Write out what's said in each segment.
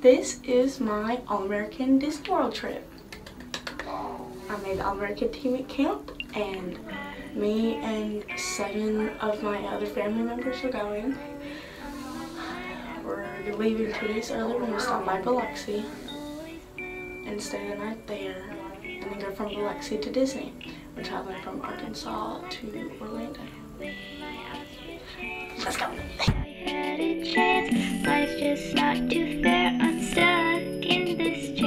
This is my All-American Disney World trip. I made the All-American team at camp and me and seven of my other family members are going. We're leaving two days early. We're going to stop by Biloxi and stay the night there and then go from Biloxi to Disney. We're traveling from Arkansas to Orlando. Let's go. Stuck in this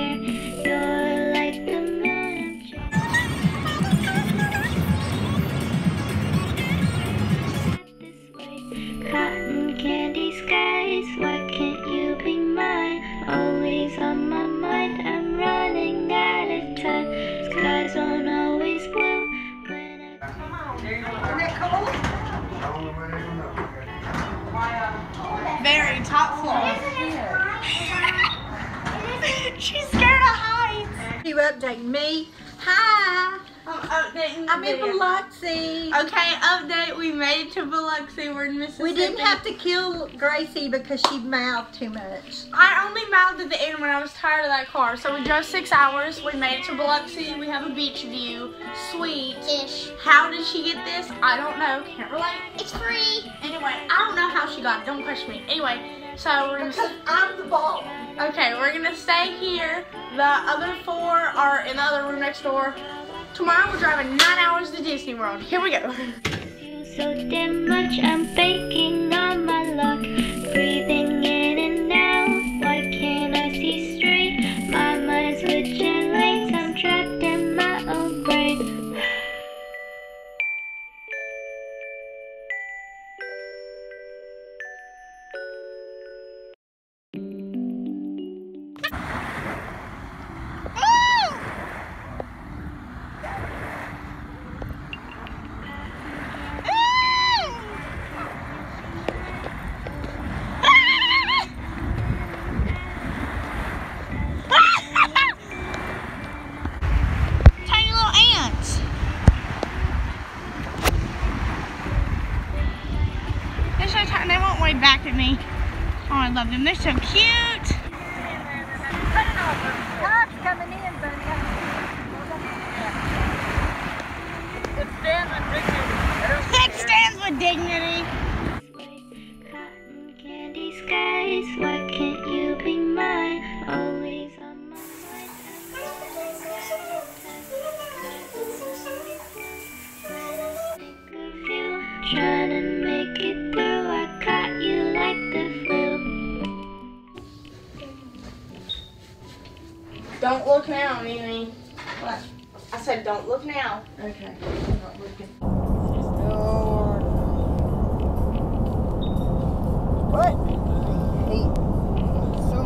mouthed too much. I only mouthed at the end when I was tired of that car. So we drove six hours. We made it to Biloxi. We have a beach view. Sweet. Ish. How did she get this? I don't know. Can't relate. It's free. Anyway, I don't know how she got it. Don't question me. Anyway, so we're gonna. I'm the ball. Okay, we're gonna stay here. The other four are in the other room next door. Tomorrow we're driving nine hours to Disney World. Here we go. so damn much. I'm faking on my luck, breathing in Oh, I love them. They're so cute. It stands with dignity. Don't look now, Mimi. What? I said don't look now. Okay. What? Hate so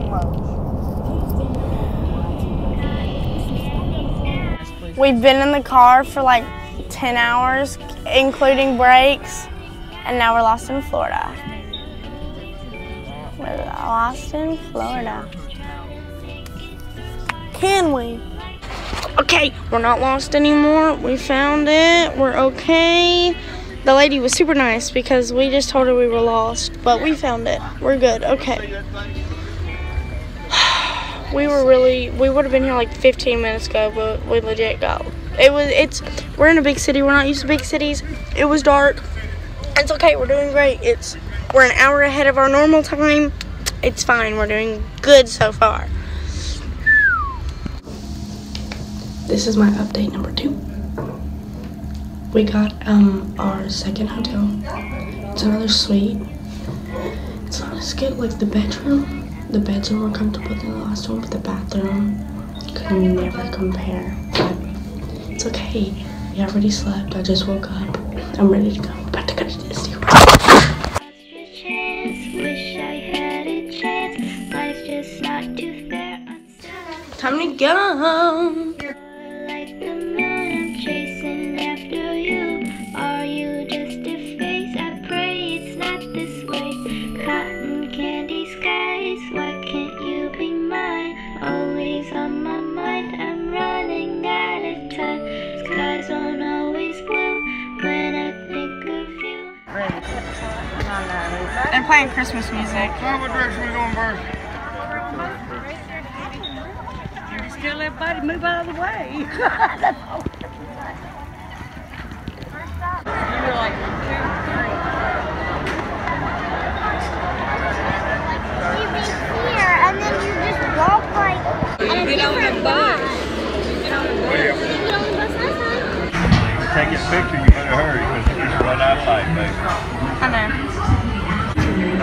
much. We've been in the car for like 10 hours, including breaks, and now we're lost in Florida. We're lost in Florida. Can we? Okay, we're not lost anymore. We found it. We're okay. The lady was super nice because we just told her we were lost, but we found it. We're good. Okay. We were really we would have been here like 15 minutes ago, but we legit got it was it's we're in a big city. We're not used to big cities. It was dark. It's okay. We're doing great. It's we're an hour ahead of our normal time. It's fine. We're doing good so far. This is my update number two. We got um our second hotel. It's another suite. It's not as good like the bedroom. The beds are more comfortable than the last one, but the bathroom could never compare. But it's okay. We already slept. I just woke up. I'm ready to go. We're about to go to Disney World. Lost your chance, playing Christmas music. What direction we going first? tell everybody move out of the way. That's all. You're like two, three. You be here, and then you just walk like a different bus. You get on the bus last time? Take your picture, you better hurry, because you just run out of light, baby. I know.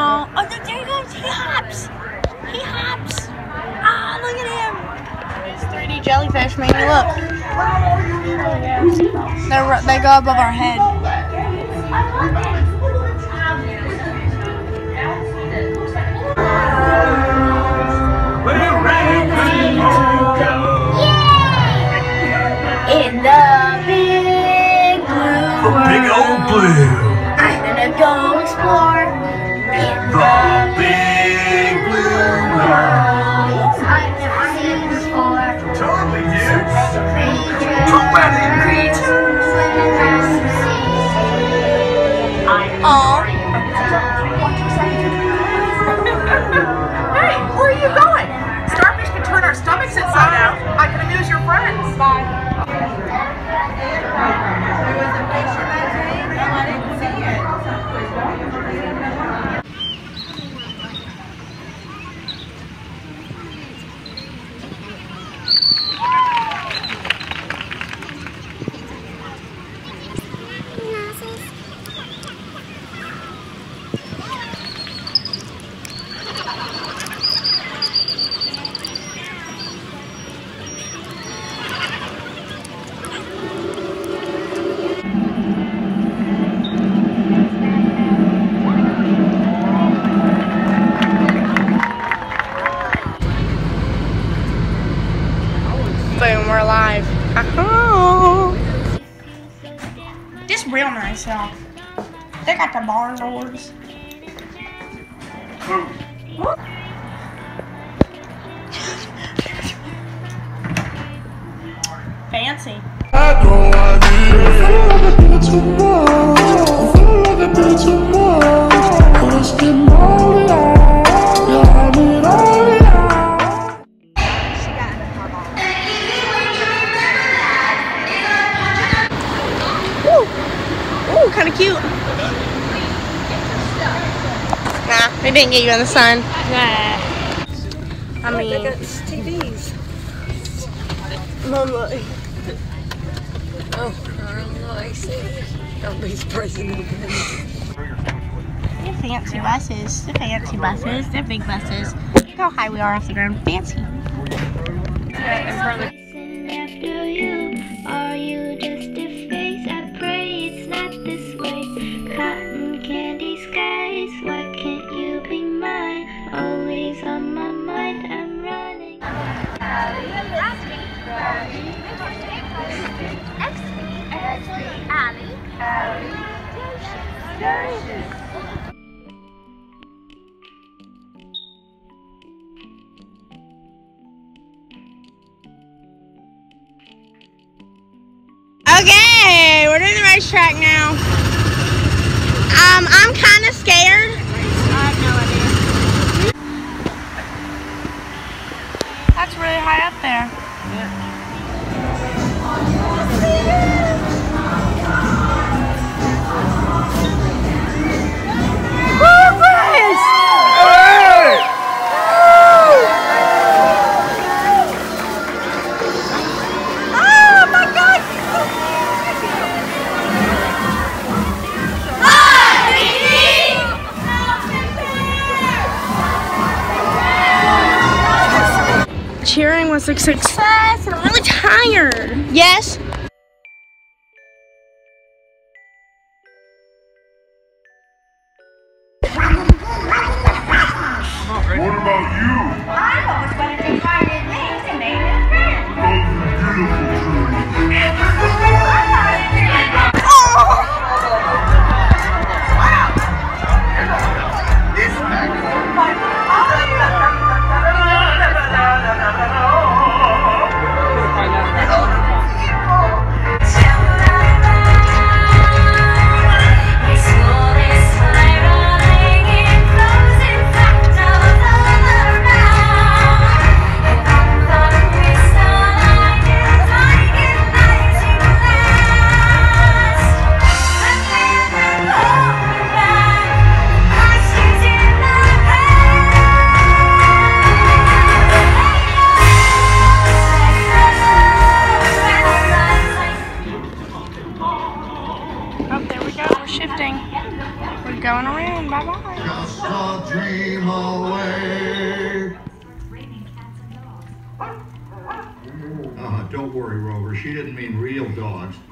Oh, oh, there he goes. He hops. He hops. Ah, look at him. It's 3D jellyfish, maybe. Look. They're, they go above our head. Blue. I'm gonna go explore in The big blue world. I've never seen before. Totally new. Creatures Too many creatures. swimming past the sea. Oh, Hey, Y'all. They got the bar doors. Fancy. Didn't get you in the sun. Nah. I mean, TVs. Mama. Oh, I don't know. I see. Nobody's president They're fancy buses. They're fancy buses. They're big buses. Look how high we are off the ground. Fancy. Racetrack now. Um, I'm kind of scared. about you? I always wanted to find his names and make new friends. Are beautiful.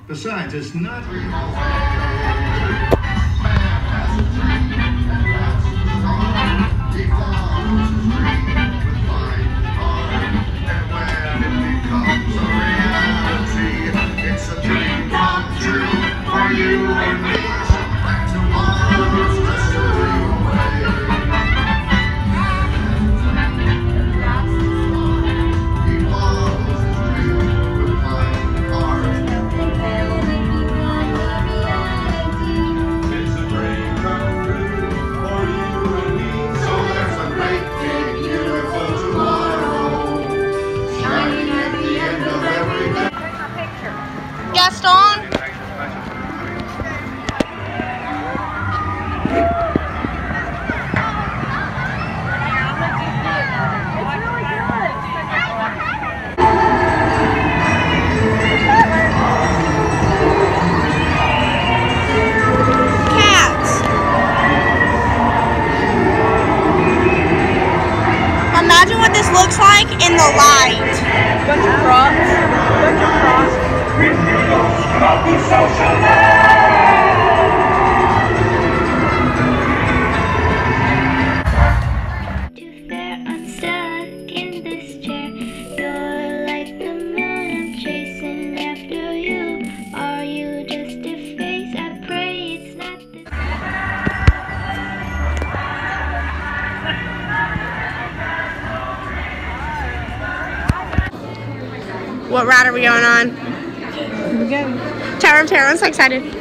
Besides, it's not... Antisocial excited.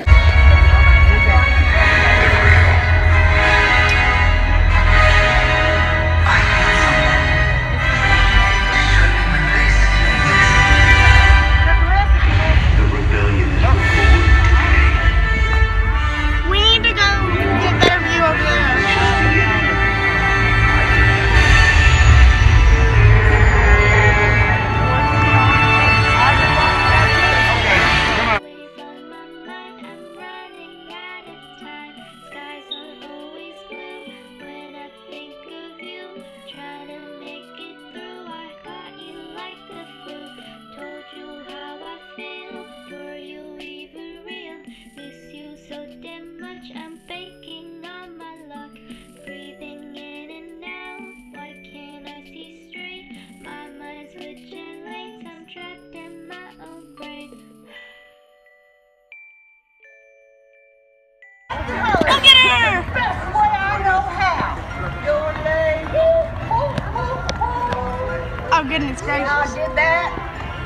Oh, goodness gracious. I did that.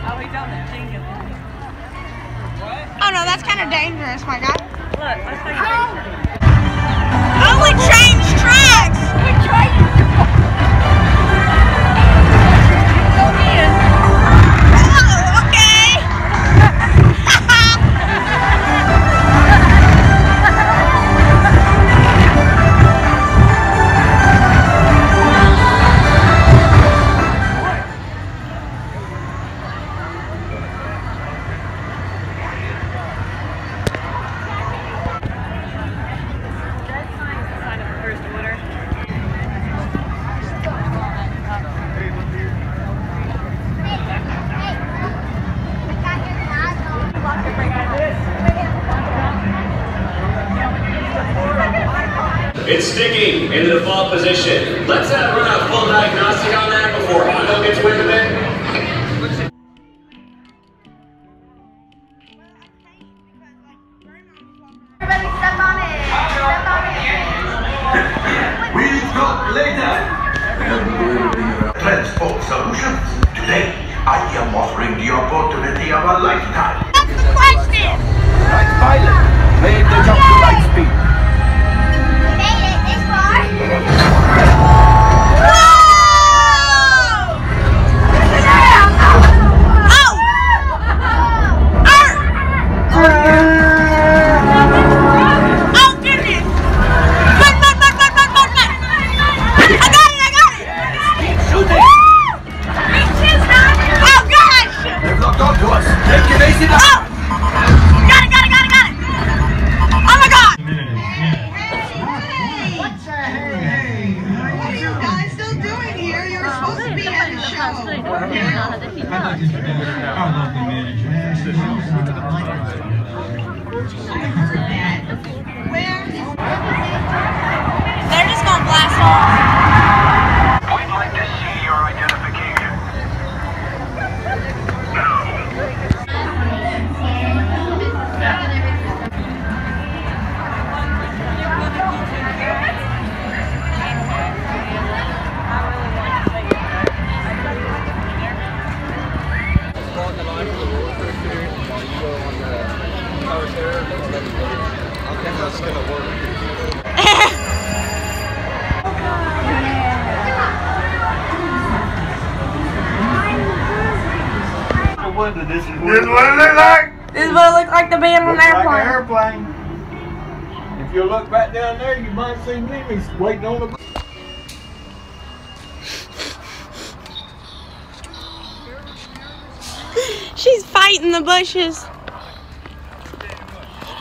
Oh, he's on. Oh, no, that's kind of dangerous, my guy. Look, let's take a picture. It's sticking in the default position. Let's uh, run a full diagnostic on that before Hondo gets wind Thank you. This is what it look like. This is what it looks like to be in an Looks like an airplane. airplane. If you look back down there, you might see me waiting on the. She's fighting the bushes.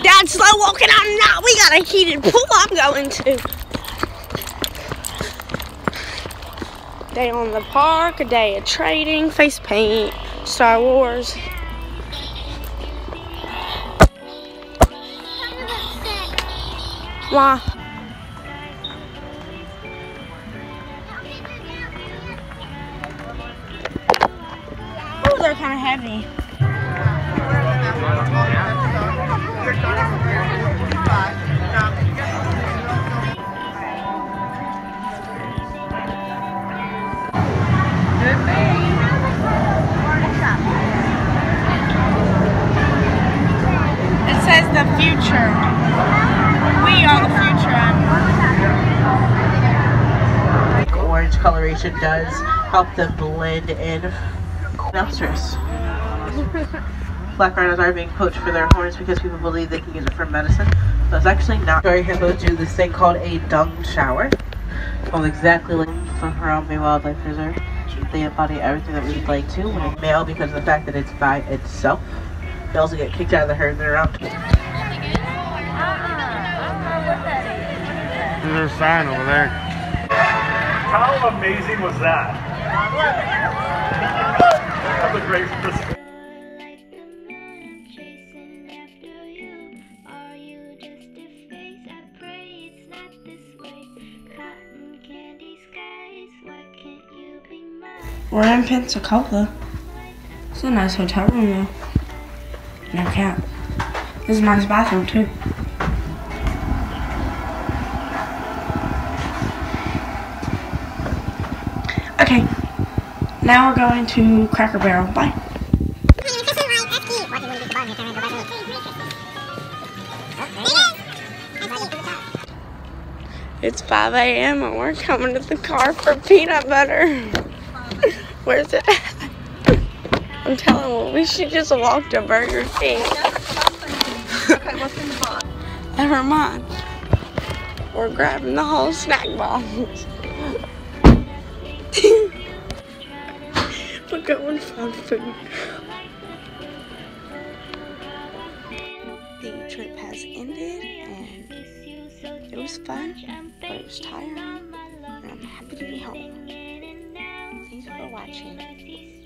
Dad, slow walking out now. We got a heated pool I'm going to. Day on the park, a day of trading, face paint, Star Wars. Why? Oh, they're kind of heavy. The future. We are the future. orange coloration does help them blend in. Nostrils. Black rhinos are being poached for their horns because people believe they can use it for medicine. So it's actually not. Story hippos do this thing called a dung shower. Well, exactly like from Harambe Wildlife Preserve. They embody everything that we'd like to. When male, because of the fact that it's by itself, they also get kicked out of the herd. They're around. There's a sign over there. How amazing was that? That was a great Chasing after you. Are you just a face? I pray it's not this way. Cotton candy skies. Why can't you be mine? We're in Pensacola. It's a nice hotel room though. No cap. There's a nice bathroom too. Now we're going to Cracker Barrel. Bye. It's 5 a.m. and we're coming to the car for peanut butter. Where's it at? I'm telling you, we should just walk to Burger King. Never mind. We're grabbing the whole snack box. Going food. The trip has ended and it was fun, but it was tiring. And I'm happy to be home. Thanks for watching.